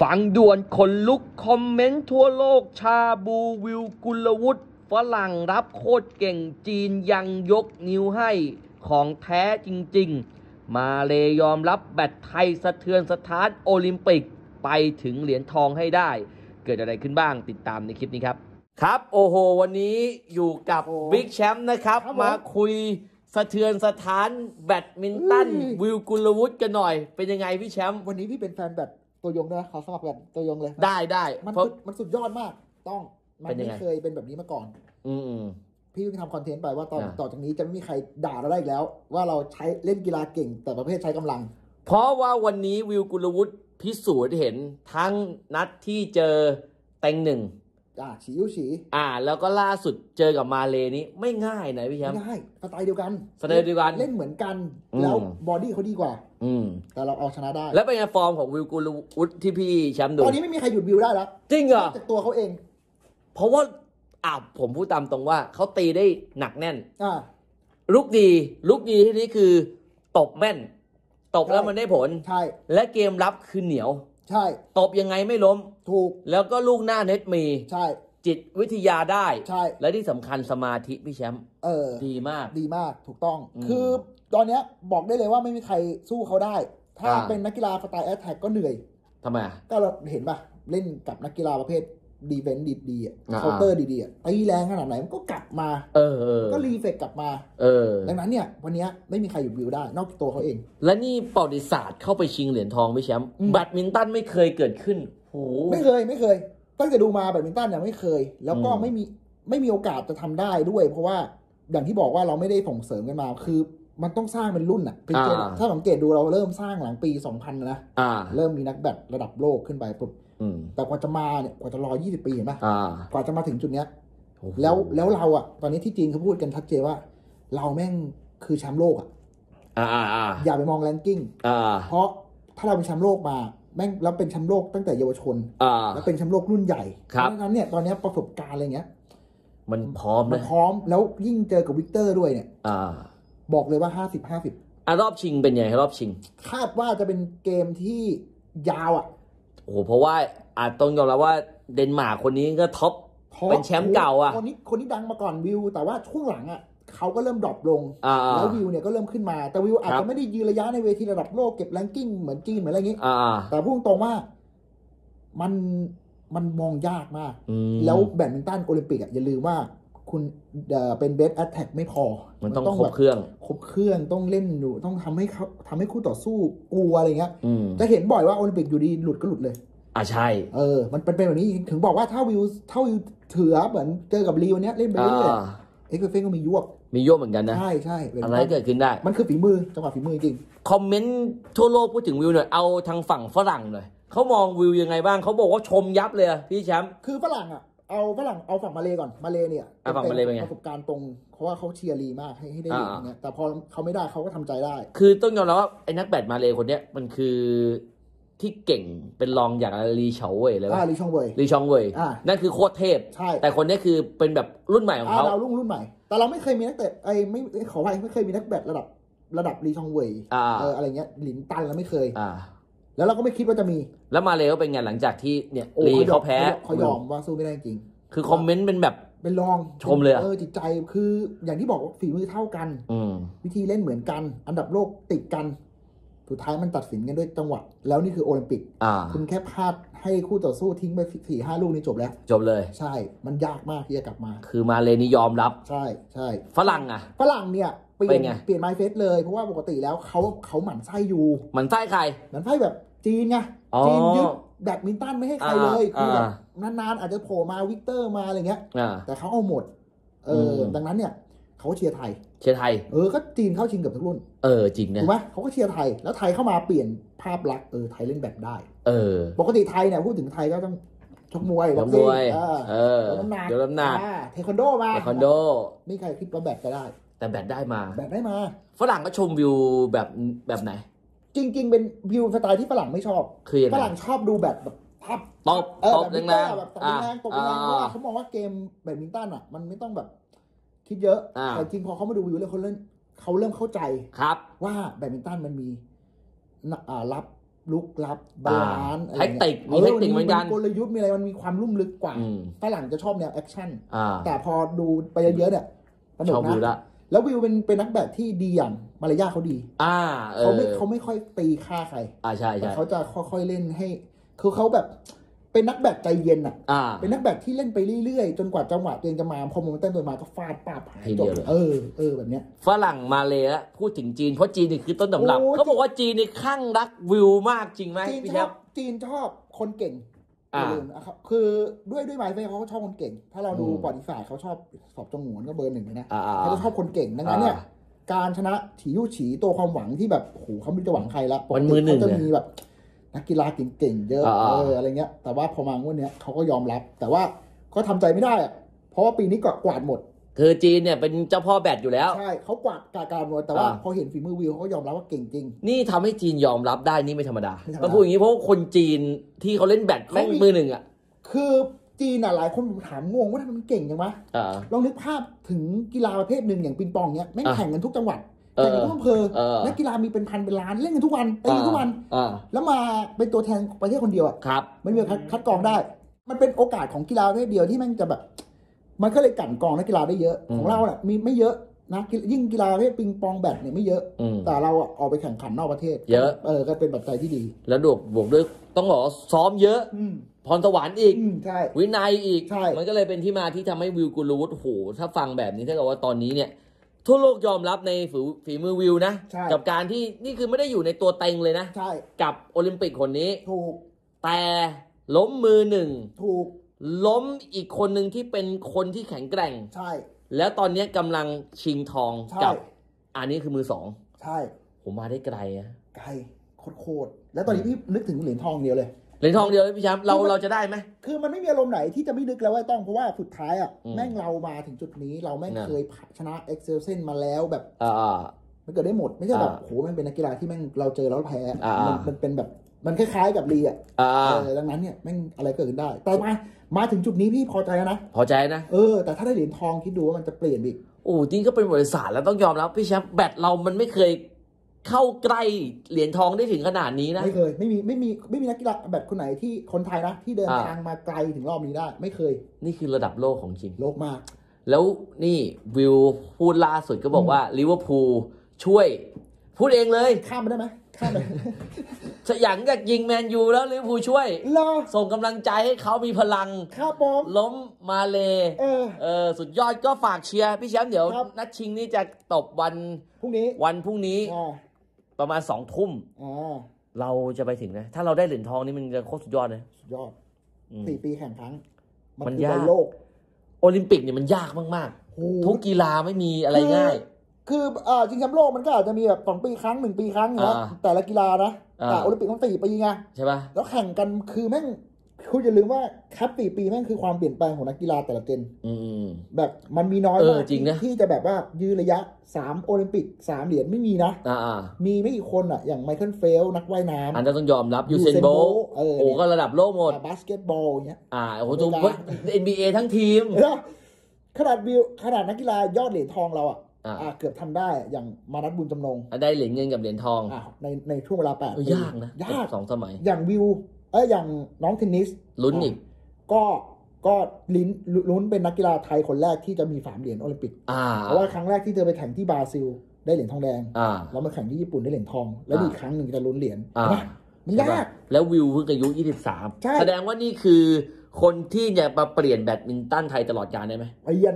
ฟังด่วนขนลุกคอมเมนต์ทั่วโลกชาบูวิวกุลวุฒิฝรั่งรับโคตรเก่งจีนยังยกนิ้วให้ของแท้จริง ๆ มาเลย์ยอมรับแบดไทยสะเทือนสะท้านโอลิมปิกไปถึงเหรียญทองให้ได้ เกิดอะไรขึ้นบ้างติดตามในคลิปนี้ครับ ครับโอ้โห วันนี้อยู่กับโอ้บิ๊กแชมป์นะครับครับผมมาคุยสะเทือนสะท้านแบดมินตันเฮ้ยวิวกุลวุฒิกันหน่อย เป็นยังไงพี่แชมป์วันนี้พี่เป็นแฟนแบบ ตัวยงด้วยนะขอสมัครแบบตัวยงเลยได้ได้มันเพราะ สุดมันสุดยอดมาก ต้องมันเป็นยังไงไม่เคยเป็นแบบนี้มาก่อน อืมอืม พี่เพิ่งทำคอนเทนต์ไปว่าตอนอ่า ต่อจากนี้จะไม่มีใครด่าเราได้อีกแล้ว ว่าเราใช้เล่นกีฬาเก่ง แต่ประเภทใช้กำลัง เพราะว่าวันนี้วิวกุลวุฒิพิสูจน์ให้เห็นทั้งนัดที่เจอแตงหนึ่ง อ่าฉีอิ้วฉีอ่า แล้วก็ล่าสุดเจอกับมาเลนี้ไม่ง่ายนะพี่แชมป์ไม่ได้สไตล์เดียวกันสไตล์เดียวกันเล่นเหมือนกันอืมแล้ว body เขาดีกว่า อืม แต่เราเอาชนะได้ แล้วเป็นไงฟอร์มของวิวกุลวุฒิที่พี่แชมป์ดูตอนนี้ไม่มีใครหยุดวิวได้แล้วจริงเหรอนอกจากตัวเขาเอง เพราะว่าอ่าผมพูดตามตรงว่าเขาตีได้หนักแน่น อ่าลูกตีลูกตีที่นี้คือตบแม่น ตบแล้วมันได้ผลใช่และเกมรับคือเหนียว ใช่ ตบยังไงไม่ล้ม ถูก แล้วก็ลูกหน้าเน็ตมี ใช่ จิตวิทยาได้ ใช่ และที่สำคัญสมาธิพี่แชมป์ เออ ดีมาก ดีมาก ถูกต้องอืมคือตอนเนี้ยบอกได้เลยว่าไม่มีใครสู้เขาได้ ถ้าอ่าเป็นนักกีฬาสไตล์ attack ก็เหนื่อยทำไมอะก็เราเห็นป่ะ เล่นกับนักกีฬาประเภท defend ดีดีอะอ่าเคาน์เตอร์ดีๆอะตีแรงขนาดไหนมันก็กลับมา เออเออก็ reflectกลับมา เออ ดังนั้นเนี่ย วันเนี้ยไม่มีใครหยุดวิวได้ นอกจากตัวเขาเอง และนี่ประวัติศาสตร์เข้าไปชิงเหรียญทองพี่แชมป์อืมแบดมินตันไม่เคยเกิดขึ้นโหไม่เคยไม่เคย ตั้งแต่ดูมาแบดมินตันเนี่ยไม่เคย แล้วก็อืมไม่มีไม่มีโอกาสจะทำได้ด้วย เพราะว่าอย่างที่บอกว่าเราไม่ได้ส่งเสริมกันมาคือมันต้องสร้างเป็นรุ่นอะเป็นเกมอะถ้าสังเกตดูเราเริ่มสร้างหลังปี 2000 นะอ่าเริ่มมีนักแบดระดับโลกขึ้นไปปุ๊บอืม แต่กว่าจะมาเนี่ยกว่าจะรอ20ปีเห็นปะอ่ากว่าจะมาถึงจุดเนี้ยโอ้โหแล้วแล้วเราอะ ตอนนี้ที่จีนเขาพูดกันชัดเจนว่า เราแม่งคือแชมป์โลกอะอ่าอ่าอ่าอย่าไปมองแรงกิ้งอ่าเพราะถ้าเราเป็นแชมป์โลกมาแม่งแล้วเป็นแชมป์โลกตั้งแต่เยาวชนอ่าแล้วเป็นแชมป์โลกรุ่นใหญ่ครับเพราะฉะนั้นเนี่ยตอนเนี้ยประสบการณ์อะไรเงี้ย มันพร้อมมันะนพร้อมแล้วยิ่งเจอกับวิกเตอร์ด้วยเนี่ยอ่าบอกเลยว่า50อ่ารอบชิงเป็นไงรอบชิง50คาดว่าจะเป็นเกมที่ยาวอะ โอ้โหเพราะว่าอาจต้องยอมรับว่าเดนมาร์กคนนี้ก็ top เพราะเป็นแชมป์เก่าอะคนนี้คนนี้ดังมาก่อนวิว แต่ว่าช่วงหลังอะเขาก็เริ่ม drop ลงอ่าแล้ววิวเนี่ยก็เริ่มขึ้นมา แต่วิวอาจครับจะไม่ได้ยืนระยะในเวทีระดับโลกเก็บ ranking เหมือนจีนเหมือนอะไรอย่างงี้อ่าแต่พูดตรงว่ามันมันมองยากมากอืมแล้วแบดมินตันโอลิมปิกอะอย่าลืมว่า คุณเอ่อเป็นเบสแอตแทกไม่พอ มันต้องครแบบบเครื่อง ครบเครื่องต้องเล่นดูต้องทำให้เขาทำให้คู่ต่อสู้กลัวอะไรเงี้ยอืมจะเห็นบ่อยว่าโอลิมปิกอยู่ดีหลุดก็หลุดเลย อ่าใช่ เออ มันเป็นแบบนี้ถึงบอกว่าถ้าวิวถ้าวิวเถือเหมือนเจอกับลีวันเนี้ยเล่นไปอ่าเรื่อยๆเอ็กซ์เฟนก็มียวบมีโยกเหมือนกันนะ ใช่ใช่เป็นอะไรเกิดขึ้นได้ มันคือฝีมือจังหวะฝีมือจริง คอมเมนต์ทั่วโลกพูดถึงวิวหน่อย เอาทางฝั่งฝรั่งหน่อยเขามองวิวยังไงบ้างเขาบอกว่าชมยับเลยอะพี่แชมป์ คือฝรั่งอะ เอาฝรั่งเอาฝั่งมาเลก่อนมาเลเนี่ยอะฝั่งมาเลเป็นไง ประสบการณ์ตรงเพราะว่าเขาเชียร์ลีมากให้ให้ได้อ่าเหรียญอย่างเงี้ยแต่พอเขาไม่ได้เขาก็ทำใจได้ คือต้องยอมรับว่าไอ้นักแบดมาเลยคนเนี้ยมันคือที่เก่งเป็นรองอย่างลีเฉาเว่ยเลยอ่าว่าลีชองเวย ลีชองเว่ยอ่านั่นคือโคตรเทพ ใช่แต่คนเนี้ยคือเป็นแบบรุ่นใหม่ของอ่าเขาเรารุ่งรุ่นใหม่ แต่เราไม่เคยมีนักเตะไอ้ไม่ขอไปไม่เคยมีนักแบดระดับระดับลีชองเวยอ่า เอออะไรเงี้ยหลินตันเราไม่เคย อ่า แล้วเราก็ไม่คิดว่าจะมี แล้วมาเลยก็เป็นไงหลังจากที่เนี่ยโอ้ลียอเขามแพ้เขายอมว่าสู้ไม่ได้จริง คือคอมเมนต์เป็นแบบเป็นรองชมเลยอะเออจิตใจคืออย่างที่บอกว่าฝีมือเท่ากันอืมวิธีเล่นเหมือนกัน อันดับโลกติดกัน สุดท้ายมันตัดสินกันด้วยจังหวะ แล้วนี่คือโอลิมปิกอ่าคุณแค่พลาดให้คู่ต่อสู้ทิ้งไปสี่ห้าลูกนี่จบแล้ว จบเลย ใช่ มันยากมากที่จะกลับมา คือมาเลยนี่ยอมรับ ใช่ใช่ฝรั่งอะฝรั่งเนี่ยเปลี่ยนเป็นไงเปลี่ยน mindset เลยเพราะว่าปกติแล้วเขาเขาหมั่นไส้อยู่หมั่นไส้ใครหมั่นไส้แบบ จีนไงอ๋อจีนยึดแบดมินตันไม่ให้ใครเลยอ่าคือแบบอ่านานๆ อาจจะโผล่มาวิกเตอร์มาอะไรเงี้ยอ่าแต่เขาเอาหมด เอออืมดังนั้นเนี่ยเขาเชียร์ไทย เชียร์ไทย เออ ก็จีนเข้าชิงกับทุกรุ่น เออ จริงนะ ถูกไหมเขาก็เชียร์ไทย แล้วไทยเข้ามาเปลี่ยนภาพลักษณ์ เออ ไทยเล่นแบบได้ เออ ปกติไทยเนี่ยพูดถึงไทยก็ต้องชกมวยนักมวย เออเออยกน้ำหนักยกน้ำหนักอ่าเทควันโดมา เทควันโดไม่มีใครคิดว่าแบบก็ได้ แต่แบดได้มา แบบได้มา ฝรั่งก็ชมวิวแบบแบบไหน จริง ๆ เป็นวิวสไตล์ที่ฝรั่งไม่ชอบคือยังฝไงรั่งชอบดูแบบแบบทับตบเออตบแบบแรงๆแบบตบอ่าแรงๆตบแรงๆเพราะว่าเขามองว่าเกมแบดมินตันอะ มันไม่ต้องแบบคิดเยอะอ่าแต่จริงพอเขามาดูวิวแล้วเขาเล่นเขาเริ่มเข้าใจ ครับว่าแบดมินตันมันมีนะอ่ารับรุกรับ balance อะไรแท็กติกมีเออเทคนิคเหมือนกัน กลยุทธ์มีอะไรมันมีความลุ่มลึกกว่าอืม ฝรั่งจะชอบแนว action อ่าแต่พอดูไปเยอะๆเนี่ยสนุกชอบดูนะละ แล้ววิวเป็นเป็นนักแบดที่ดีอย่างมารยาทเขาดี อ่าเอเขาอไม่เขาไม่ค่อยตีค่าใครอ่าใช่แต่ใช่เขาจะค่อยๆเล่นให้คือเขาแบบเป็นนักแบดใจเย็นอะ อ่า เป็นนักแบดที่เล่นไปเรื่อยๆ จนกว่าจังหวะตัวเองจะมาพอโมเมนตัมตัวเองมาก็ฟาดปาบหายทีจเดีบยวเลย เออเออแบบเนี้ย ฝรั่งมาเลยละพูดถึงจีนเพราะจีนนี่คือต้นตำรับโอ้เขาบอกว่าจีนนี่ข้างรักวิวมากจริงไหมจีนพี่ชแชอบมป์จีนชอบคนเก่ง อ่าย่ลืมนะครับคือด้วยด้วยไมเฟเขาก็ชอบคนเก่ง ถ้าเราดูอืมปอดิฟายเขาชอบสอบจงหวนก็เบอร์หนึ่งเลยนะอ่าอ่าเขาจะชอบคนเก่งดังนั้นเนี่ยอ่าการชนะถียู่ฉีตัวความหวังที่แบบโอ้โหเขาไม่รู้จะหวังใครละมันมือหนึ่งเขาจะเลยมีแบบนักกีฬาเก่งๆเยอะอ่าเอออะไรเงี้ย แต่ว่าพอมางวดเนี้ยเขาก็ยอมรับ แต่ว่าก็ทำใจไม่ได้อะเพราะว่าปีนี้ก็กวาดหมด คือจีนเนี่ยเป็นเจ้าพ่อแบดอยู่แล้ว ใช่เขากวาดกาการหมดแต่ว่าอ่า พอเห็นฝีมือวิวเขาก็ยอมรับว่าเก่งจริง นี่ทำให้จีนยอมรับได้นี่ไม่ธรรมดาไม่ธรรมดาต้องพูดอย่างนี้เพราะว่าคนจีนที่เขาเล่นแบดแม่งเขามี มือหนึ่งอะคือจีนอะหลายคนถามงงว่าทำไมมันเก่งจังวะอ่า ลองนึกภาพถึงกีฬาประเภทหนึ่งอย่างปิงปองเนี้ยแม่งอะแข่งกันทุกจังหวัดเออแข่งกันทุกอำเภอเออ นักกีฬามีเป็นพันเป็นล้านเล่นกันทุกวันตีกันทุกวัน อ่าแล้วมาเป็นตัวแทนประเทศคนเดียวอะครับ มันมีคัดคัดกรองได้ มันเป็นโอกาสของกีฬาประเภทเดียวที่แม่งจะแบบ มันก็เลยกลั่นกรองนักกีฬาได้เยอะอืมของเราเนี่ยมีไม่เยอะนะยิ่งกีฬาประเภทปิงปองแบดเนี่ยไม่เยอะอืมแต่เราอะออกไปแข่งขันนอกประเทศ เยอะเออก็เป็นปัจจัยที่ดี แล้วบวกบวกด้วยต้องบอกว่าซ้อมเยอะอืมพรสวรรค์อีกอืมใช่วินัยอีกใช่มันก็เลยเป็นที่มาที่ทำให้วิวกุลวุฒิโหถ้าฟังแบบนี้ถ้าเกิดว่าตอนนี้เนี่ยทั่วโลกยอมรับในฝีฝีมือวิวนะใช่กับการที่นี่คือไม่ได้อยู่ในตัวเต็งเลยนะใช่กับโอลิมปิกคนนี้ ถูก แต่ล้มมือหนึ่ง ถูก ล้มอีกคนหนึ่งที่เป็นคนที่แข็งแกร่ง ใช่ แล้วตอนนี้กำลังชิงทองใช่ กับ อันนี้คือมือสอง ใช่ผมมาได้ไกลอะไกลโคตรๆแล้วตอนนี้พี่นึกถึงเหรียญทองเดียวเลย เหรียญทองเดียวเลยพี่แชมป์เราคือมันเราจะได้ไหม คือมันไม่มีอารมณ์ไหนที่จะไม่นึกแล้วว่าต้องเพราะว่าสุดท้ายอะอืมแม่งเรามาถึงจุดนี้เราแม่งน่ะเคยชนะเอ็กเซลเซนมาแล้วแบบ อ่า มันเกิดได้หมดไม่ใช่แบบอ่าโหมันเป็นนักกีฬาที่แม่งเราเจอแล้วแพ้อ่ามันมันเป็นแบบ มันคล้ายๆกับลีอะอ่าเออดังนั้นเนี่ยแม่งอะไรเกิดขึ้นได้ แต่มา มาถึงจุดนี้พี่พอใจแล้วนะ พอใจนะ เออ แต่ถ้าได้เหรียญทองคิดดูว่ามันจะเปลี่ยนอีก โอ้จริงก็เป็นบริษัทแล้วต้องยอมรับพี่แชมป์แบตเรามันไม่เคยเข้าใกล้เหรียญทองได้ถึงขนาดนี้นะ ไม่เคย ไม่มี ไม่มี ไม่มีนักกีฬาแบบคนไหนที่คนไทยนะที่เดินอ่า ทางมาไกลถึงรอบนี้ได้ ไม่เคย นี่คือระดับโลกของจริง โลกมาก แล้วนี่วิวพูดล่าสุดก็บอกว่าลิเวอร์พูลช่วย พูดเองเลย ข้ามไปได้ไหม ข้ามไปหยังจากยิงแมนยูแล้วลิเวอร์พูลช่วยรอส่งกำลังใจให้เขามีพลังข้ามบอมล้มมาเลเออเออสุดยอดก็ฝากเชียร์พี่แชมป์เดี๋ยว ครับ นัดชิงนี่จะตบวันพรุ่งนี้วันพรุ่งนี้อ่าประมาณสองทุ่ม อ่าเราจะไปถึงนะ ถ้าเราได้เหรียญทองนี่มันจะโคตรสุดยอดเลย สุดยอดอืมสี่ปีแข่งครั้ง มันมันคือยาก บอลโลก โอลิมปิกเนี่ยมันยากมากโอ้ๆโหทุกกีฬาไม่มีอะไรง่าย คื ออ่าจริงแชมป์โลกมันก็อาจจะมีแบบสองปีครั้งหนึ่งปีครั้งนะอ่าแต่ละกีฬานะอ่า แต่โอลิมปิกมันสี่ปีไงใช่ป่ะแล้วแข่งกันคือแม่งคุณอย่าลืมว่าคัพสี่ปีแม่งคือความเปลี่ยนแปลงของนักกีฬาแต่ละ gen อืม แบบมันมีน้อยเออมากจริงนะ ที่ที่จะแบบว่ายืนระยะสามโอลิมปิกสามเหรียญไม่มีนะ อ่าอ่ามีไม่กี่คนอะ อย่างไมเคิลเฟลป์ส นักว่ายน้ำอันนั้นต้องยอมรับยูเซน Usain โบ Bolt เออโอ้ก็ระดับโลกหมด บาสเกตบอลอย่างเงี้ย อ่าโอ้โหอเมทุริกกาเอ็นบีเอทั้งทีม แล้วขนาดวิวขนาดนักกีฬายอดเหรียญทองเราอะ อ่าอ่าเกือบทำได้อย่างมานัดบุญจำนงได้เหรียญเงินกับเหรียญทองอ่าในในช่วงเวลาแปดเออปียากนะยากสองสมัย อย่างวิว เอ้ยอย่างน้องเทนนิสลุ้นอีกก็ก็ลิ้นลุ้นเป็นนักกีฬาไทยคนแรกที่จะมีสามเหรียญโอลิมปิกอ่าเพราะว่าครั้งแรกที่เธอไปแข่งที่บราซิล ได้เหรียญทองแดงอ่าแล้วมาแข่งที่ญี่ปุ่นได้เหรียญทอง แล้วอ่าอีกครั้งหนึ่งจะลุ้นเหรียญอ่าใช่ปะมันใช่ยาปะกแล้ววิวเพิ่งอายุใช่23 แสดงว่านี่คือคนที่จะมาเปลี่ยนแบดมินตันไทยตลอดกาลได้ไหมเปลี่ยน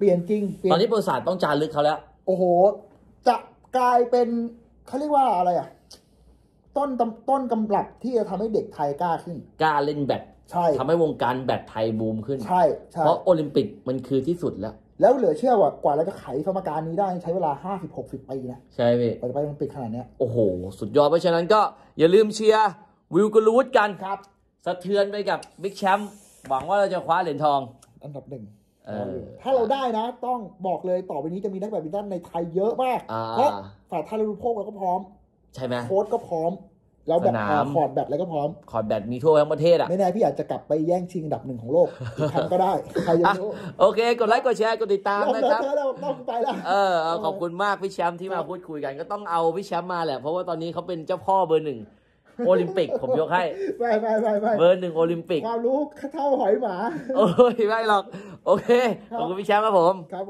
เปลี่ยนจริงเปลี่ยตอนนี้บริษัทต้องจารึกเขาแล้ว โอ้โห จะกลายเป็นเขาเรียกว่าอะไรอะ ต้นตำต้นกำลับที่จะทำให้เด็กไทยกล้าขึ้น กล้าเล่นแบดใช่ทำให้วงการแบดไทยบูมขึ้น ใช่ใช่เพราะโอลิมปิกมันคือที่สุดแล้ว แล้วเหลือเชื่อว่ากว่าเราจะไขสมการนี้ได้ใช้เวลาห้าสิบหกสิบปีนะ ใช่ไหมกว่าจะไปโอลิมปิกขนาดเนี้ยโอ้โห สุดยอดเพราะฉะนั้นก็อย่าลืมเชียร์วิวกุลวุฒิกันครับ สะเทือนไปกับบิ๊กแชมป์หวังว่าเราจะคว้าเหรียญทอง อันดับหนึ่งเออ ถ้าเราได้นะ ต้องบอกเลยต่อไปนี้จะมีนักแบดมินตันในไทยเยอะมากอ่าเพราะฝ่ายไทยเราพวกเราก็พร้อม ใช่ไหมโค้ชก็พร้อม แล้วแบบสนามคอร์ดแบดอะไรก็พร้อม คอร์ดแบดมีทั่วทั้งประเทศอะ ไม่แน่พี่อาจจะกลับไปแย่งชิงอันดับหนึ่งของโลกอีกครั้งก็ได้ใครจะอะรู้โอเค กดไลค์กดแชร์กดติดตามเรานะเลิครับกแล้วเราต้องไปแล้วเออเออขอบคุณมากพี่แชมป์ที่มาพูดคุยกัน ก็ต้องเอาพี่แชมป์มาแหละเพราะว่าตอนนี้เขาเป็นเจ้าพ่อเบอร์หนึ่ง โอลิมปิกผมยกให้ไปไปไปไปเบอร์หนึ่งโอลิมปิก ความรู้เท่าหอยหมา โอ้ยไม่หรอก โอเค ขอบคุณพี่แชมป์ครับผมครับผม